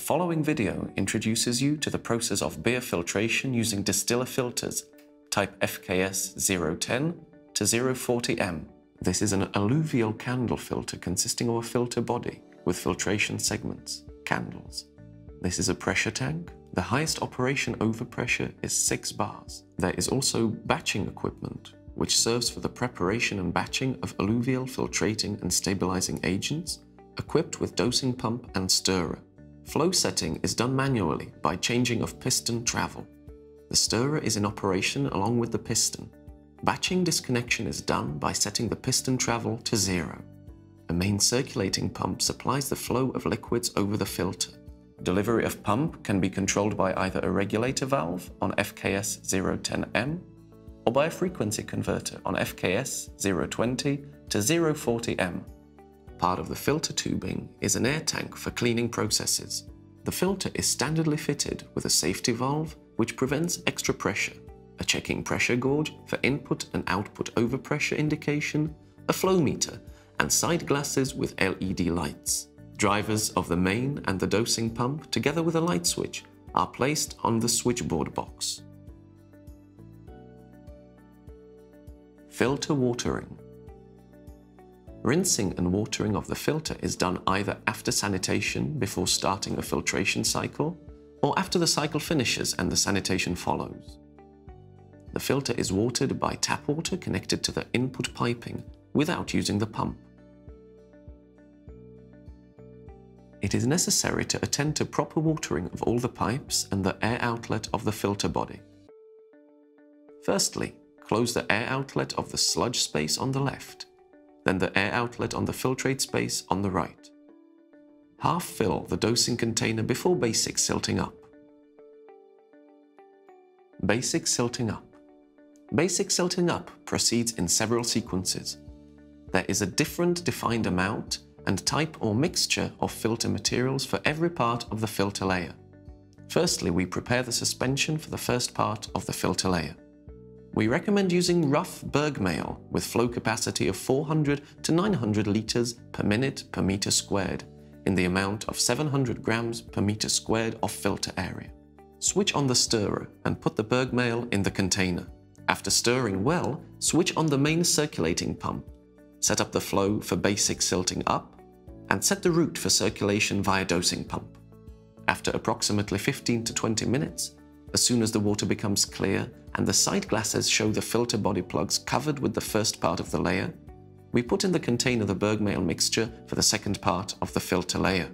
The following video introduces you to the process of beer filtration using Destila filters type FKS 010 to 040M. This is an alluvial candle filter consisting of a filter body with filtration segments, candles. This is a pressure tank. The highest operation overpressure is 6 bars. There is also batching equipment, which serves for the preparation and batching of alluvial filtrating and stabilizing agents, equipped with dosing pump and stirrer. Flow setting is done manually by changing of piston travel. The stirrer is in operation along with the piston. Batching disconnection is done by setting the piston travel to zero. A main circulating pump supplies the flow of liquids over the filter. Delivery of pump can be controlled by either a regulator valve on FKS 010M or by a frequency converter on FKS 020 to 040M Part of the filter tubing is an air tank for cleaning processes. The filter is standardly fitted with a safety valve which prevents extra pressure, a checking pressure gauge for input and output overpressure indication, a flow meter, and side glasses with LED lights. Drivers of the main and the dosing pump, together with a light switch, are placed on the switchboard box. Filter watering. Rinsing and watering of the filter is done either after sanitation before starting a filtration cycle or after the cycle finishes and the sanitation follows. The filter is watered by tap water connected to the input piping without using the pump. It is necessary to attend to proper watering of all the pipes and the air outlet of the filter body. Firstly, close the air outlet of the sludge space on the left then the air outlet on the filtrate space on the right. Half fill the dosing container before basic silting up. Basic silting up. Basic silting up proceeds in several sequences. There is a different defined amount and type or mixture of filter materials for every part of the filter layer. Firstly, we prepare the suspension for the first part of the filter layer. We recommend using rough Bergmehl with flow capacity of 400 to 900 litres per minute per metre squared in the amount of 700 grams per metre squared of filter area. Switch on the stirrer and put the Bergmehl in the container. After stirring well, switch on the main circulating pump. Set up the flow for basic silting up and set the route for circulation via dosing pump. After approximately 15 to 20 minutes, as soon as the water becomes clear and the side glasses show the filter body plugs covered with the first part of the layer, we put in the container the Bergmehl mixture for the second part of the filter layer.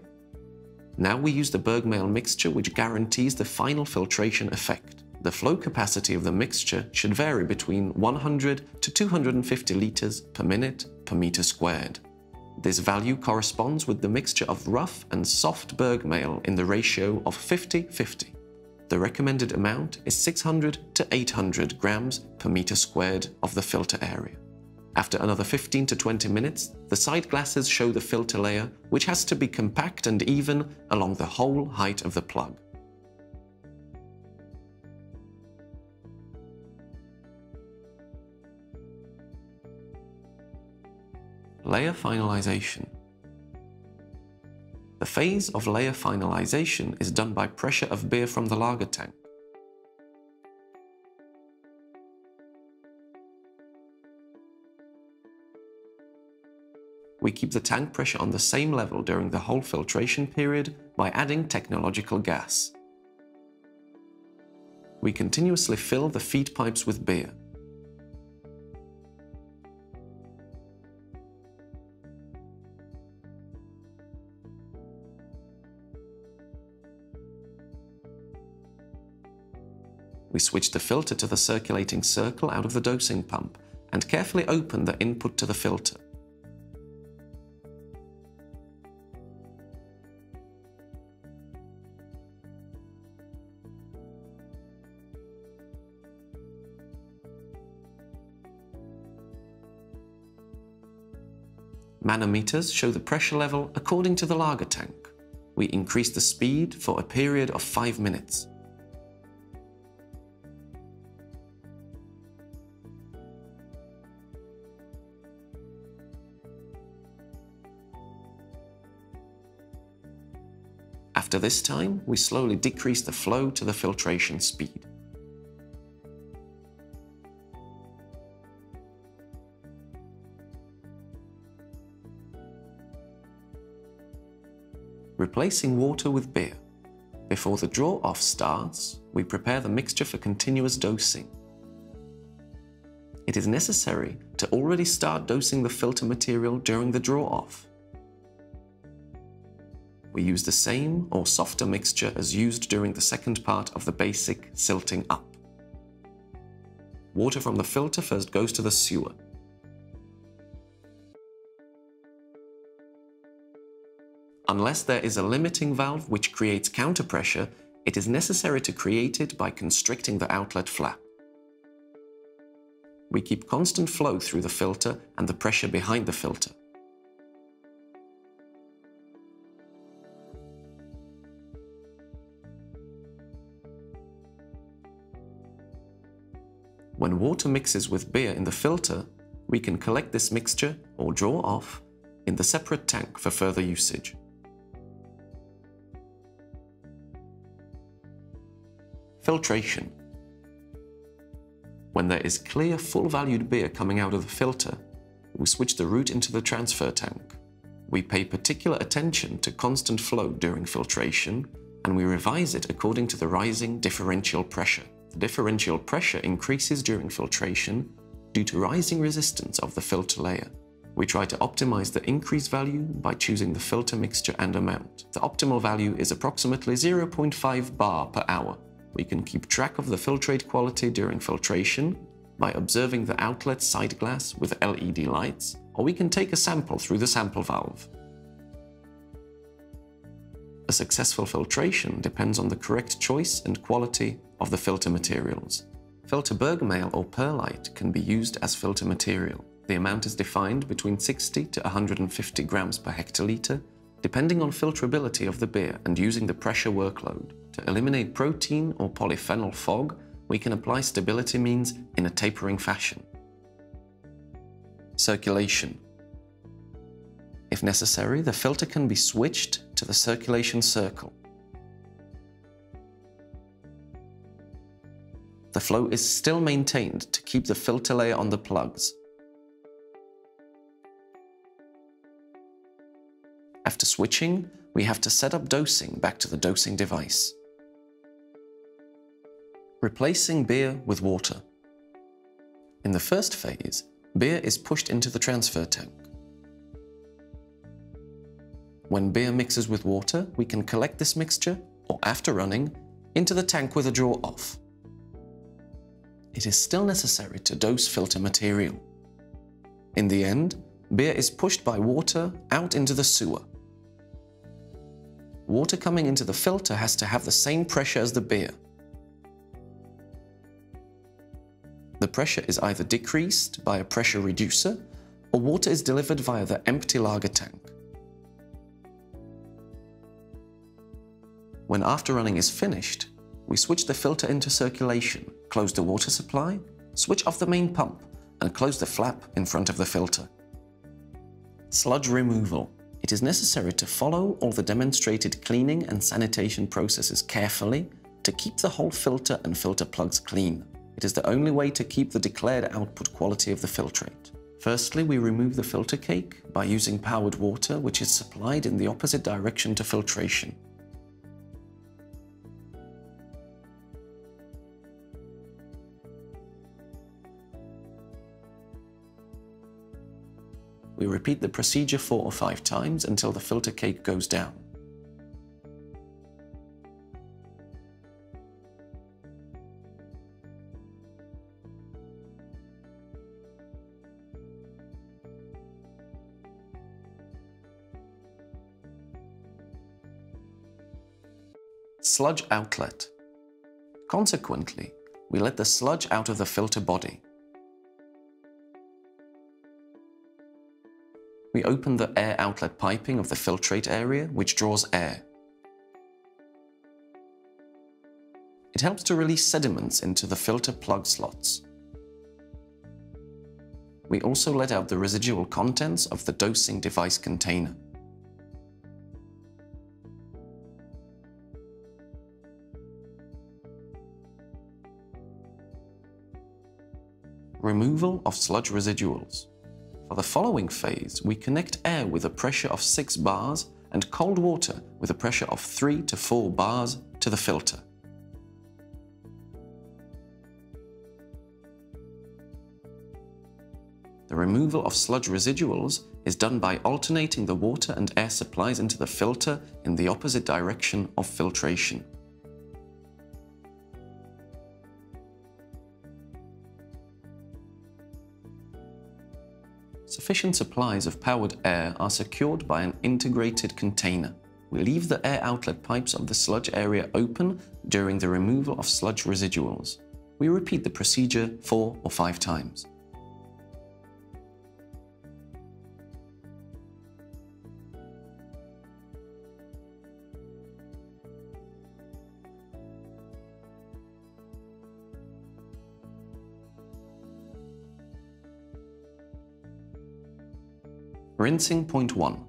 Now we use the Bergmehl mixture which guarantees the final filtration effect. The flow capacity of the mixture should vary between 100 to 250 litres per minute per metre squared. This value corresponds with the mixture of rough and soft Bergmehl in the ratio of 50-50. The recommended amount is 600 to 800 grams per meter squared of the filter area. After another 15 to 20 minutes, the side glasses show the filter layer, which has to be compact and even along the whole height of the plug. Layer finalization the phase of layer finalization is done by pressure of beer from the lager tank. We keep the tank pressure on the same level during the whole filtration period by adding technological gas. We continuously fill the feed pipes with beer. We switch the filter to the circulating circle out of the dosing pump and carefully open the input to the filter. Manometers show the pressure level according to the lager tank. We increase the speed for a period of 5 minutes. After this time, we slowly decrease the flow to the filtration speed. Replacing water with beer. Before the draw-off starts, we prepare the mixture for continuous dosing. It is necessary to already start dosing the filter material during the draw-off. We use the same or softer mixture as used during the second part of the basic silting up. Water from the filter first goes to the sewer. Unless there is a limiting valve which creates counterpressure, it is necessary to create it by constricting the outlet flap. We keep constant flow through the filter and the pressure behind the filter. When water mixes with beer in the filter, we can collect this mixture or draw off in the separate tank for further usage. Filtration. When there is clear, full-valued beer coming out of the filter, we switch the route into the transfer tank. We pay particular attention to constant flow during filtration, and we revise it according to the rising differential pressure. The differential pressure increases during filtration due to rising resistance of the filter layer. We try to optimize the increase value by choosing the filter mixture and amount. The optimal value is approximately 0.5 bar per hour. We can keep track of the filtrate quality during filtration by observing the outlet side glass with LED lights, or we can take a sample through the sample valve. A successful filtration depends on the correct choice and quality of the filter materials. Filter Bergmehl or perlite can be used as filter material. The amount is defined between 60 to 150 grams per hectoliter, depending on filtrability of the beer and using the pressure workload. To eliminate protein or polyphenol fog, we can apply stability means in a tapering fashion. Circulation. If necessary, the filter can be switched to the circulation circle. The flow is still maintained to keep the filter layer on the plugs. After switching, we have to set up dosing back to the dosing device. Replacing beer with water. In the first phase, beer is pushed into the transfer tank. When beer mixes with water, we can collect this mixture, or after running, into the tank with a draw off. It is still necessary to dose filter material. In the end, beer is pushed by water out into the sewer. Water coming into the filter has to have the same pressure as the beer, The pressure is either decreased by a pressure reducer or water is delivered via the empty lager tank. When after running is finished, we switch the filter into circulation, close the water supply, switch off the main pump and close the flap in front of the filter. Sludge removal. It is necessary to follow all the demonstrated cleaning and sanitation processes carefully to keep the whole filter and filter plugs clean. It is the only way to keep the declared output quality of the filtrate. Firstly, we remove the filter cake by using powered water, which is supplied in the opposite direction to filtration. We repeat the procedure four or five times until the filter cake goes down. sludge outlet. Consequently, we let the sludge out of the filter body. open the air outlet piping of the filtrate area, which draws air. It helps to release sediments into the filter plug slots. We also let out the residual contents of the dosing device container. Removal of sludge residuals. For the following phase, we connect air with a pressure of 6 bars and cold water with a pressure of 3 to 4 bars to the filter. The removal of sludge residuals is done by alternating the water and air supplies into the filter in the opposite direction of filtration. Sufficient supplies of powered air are secured by an integrated container. We leave the air outlet pipes of the sludge area open during the removal of sludge residuals. We repeat the procedure four or five times. Rinsing point 1.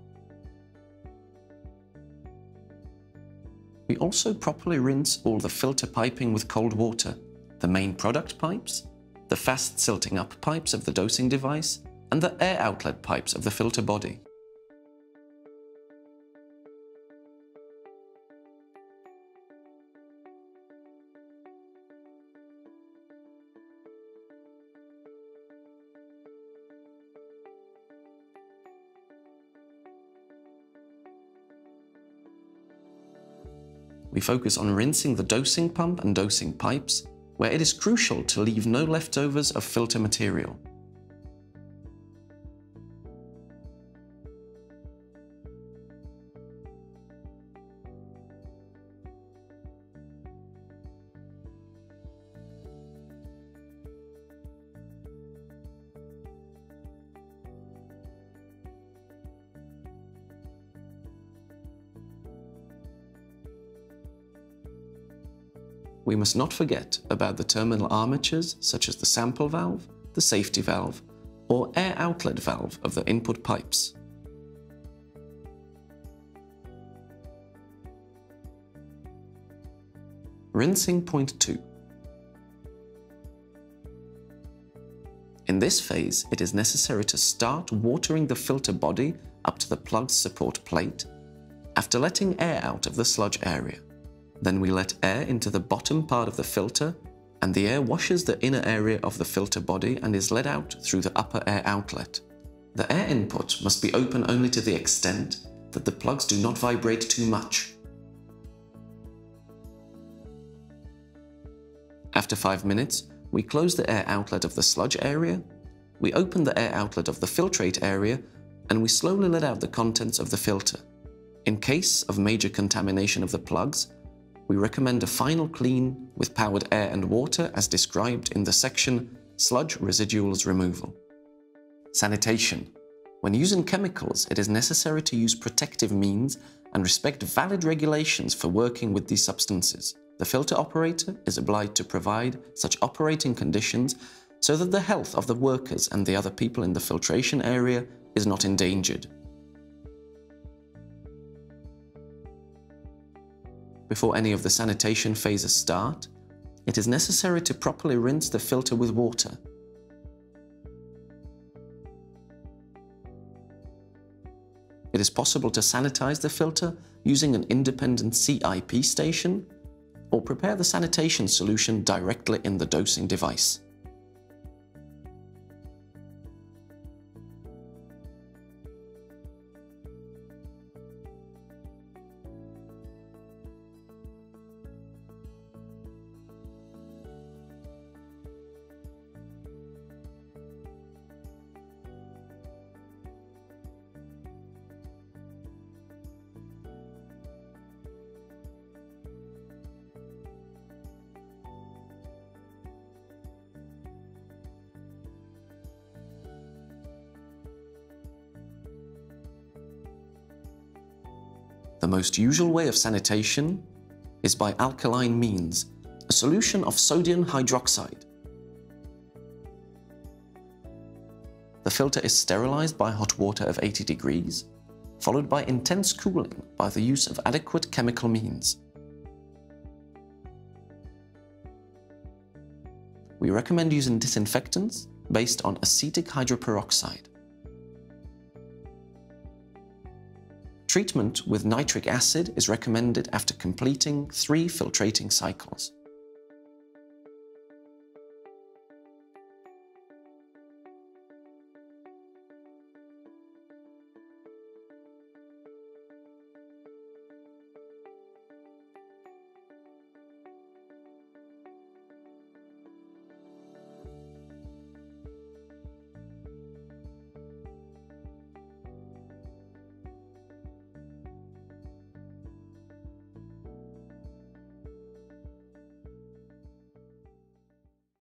We also properly rinse all the filter piping with cold water, the main product pipes, the fast silting up pipes of the dosing device, and the air outlet pipes of the filter body. We focus on rinsing the dosing pump and dosing pipes, where it is crucial to leave no leftovers of filter material. Must not forget about the terminal armatures such as the sample valve, the safety valve, or air outlet valve of the input pipes. Rinsing point 2. In this phase, it is necessary to start watering the filter body up to the plug's support plate after letting air out of the sludge area. Then we let air into the bottom part of the filter and the air washes the inner area of the filter body and is let out through the upper air outlet. The air input must be open only to the extent that the plugs do not vibrate too much. After 5 minutes, we close the air outlet of the sludge area, we open the air outlet of the filtrate area, and we slowly let out the contents of the filter. In case of major contamination of the plugs, we recommend a final clean with powered air and water as described in the section Sludge Residuals Removal. Sanitation. When using chemicals, it is necessary to use protective means and respect valid regulations for working with these substances. The filter operator is obliged to provide such operating conditions so that the health of the workers and the other people in the filtration area is not endangered. Before any of the sanitation phases start, it is necessary to properly rinse the filter with water. It is possible to sanitize the filter using an independent CIP station or prepare the sanitation solution directly in the dosing device. The most usual way of sanitation is by alkaline means, a solution of sodium hydroxide. The filter is sterilized by hot water of 80 degrees, followed by intense cooling by the use of adequate chemical means. We recommend using disinfectants based on acetic hydroperoxide. Treatment with nitric acid is recommended after completing three filtrating cycles.